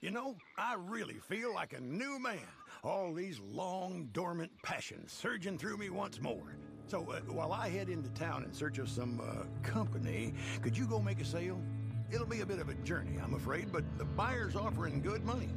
You know, I really feel like a new man. All these long, dormant passions surging through me once more. So, uh, while I head into town in search of some, uh, company, could you go make a sale? It'll be a bit of a journey, I'm afraid, but the buyer's offering good money.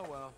Oh well.